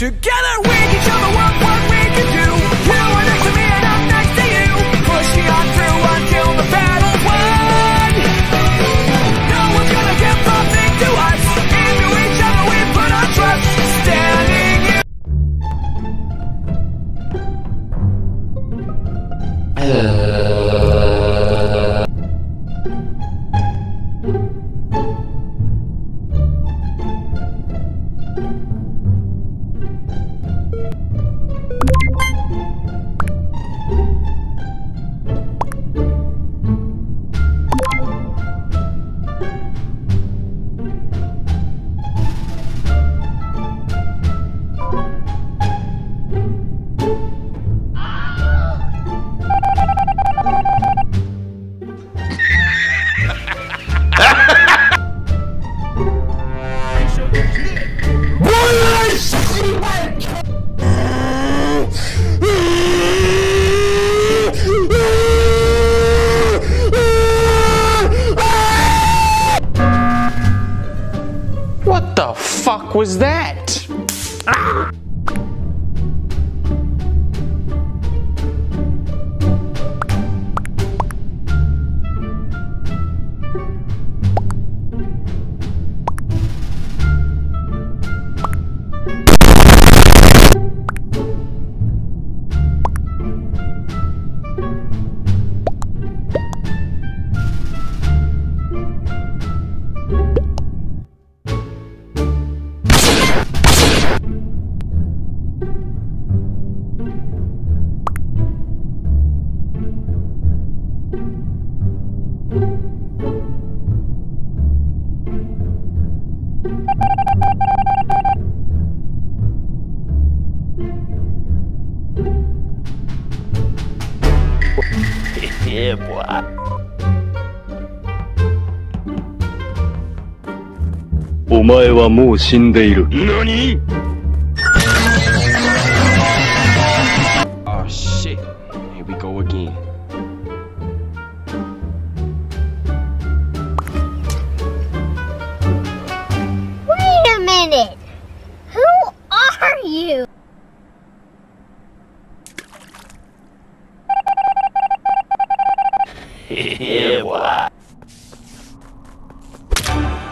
Together we can show the world what we can do. You are next to me and I'm next to you. Pushing on through until the battle's won. No one's gonna give something to us. Into each other we put our trust. Standing in. What the fuck was that? Yeah, boy. お前はもう死んでいる。何？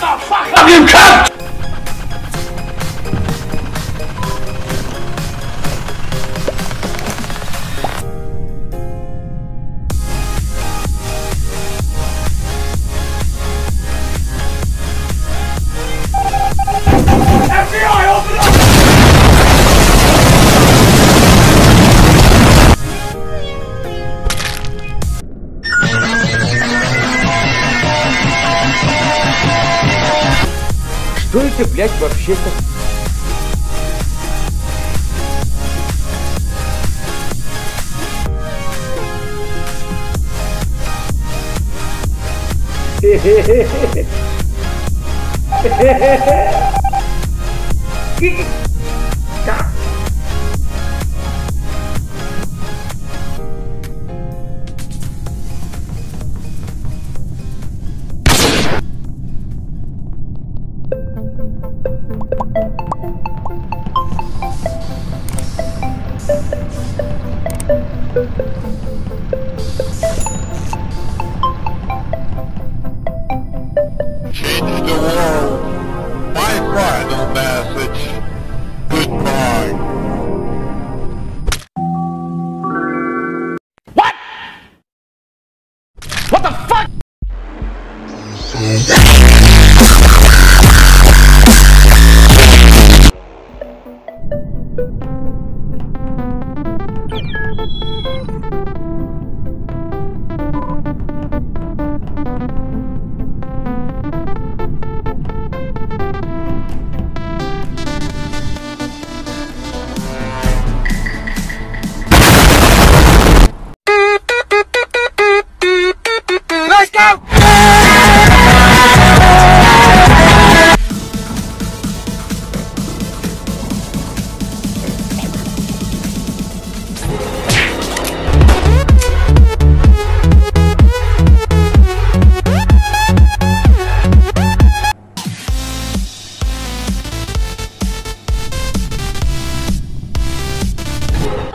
Motherfucker! You can't Что это, блядь, вообще-то? Change Yeah.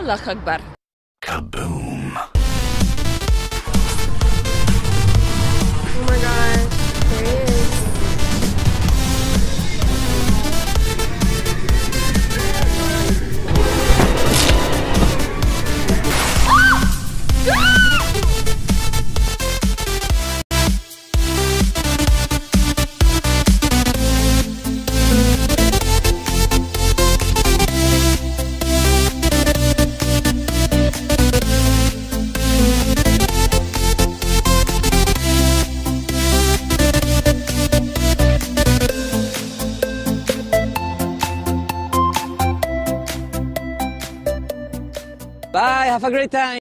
Allahu Akbar. Kaboom. Have a great time.